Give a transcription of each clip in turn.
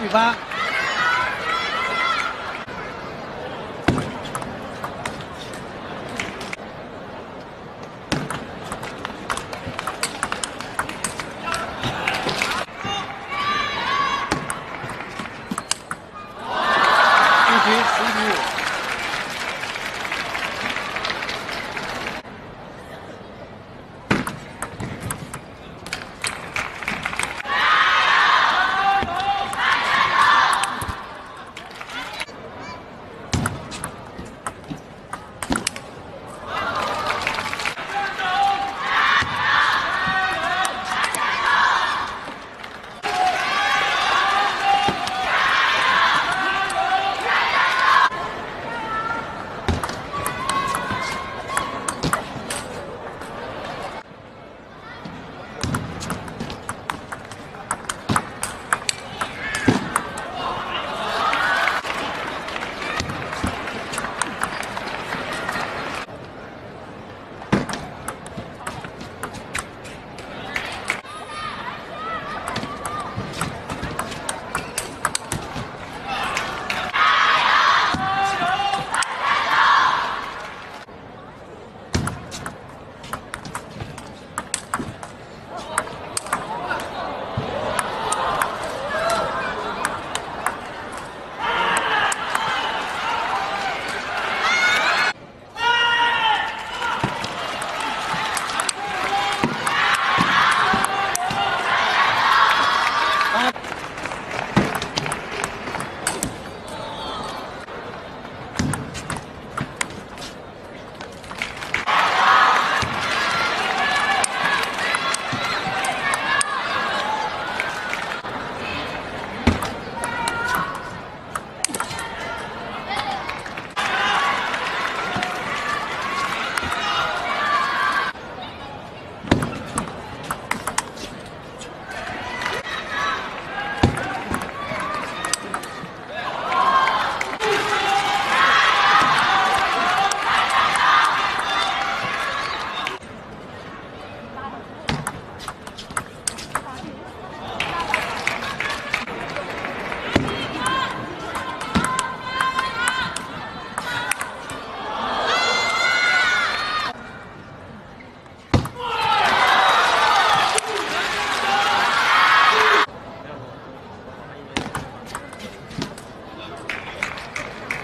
十比八。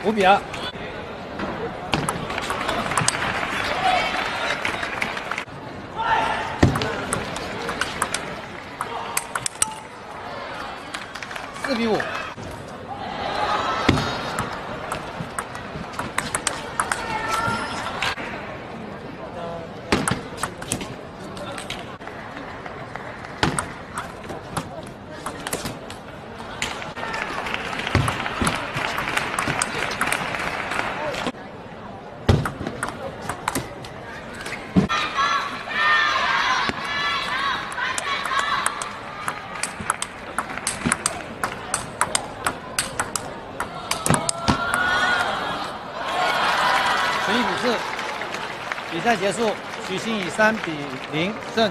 五比二。四比五。十一比四，比赛结束，许昕以三比零胜。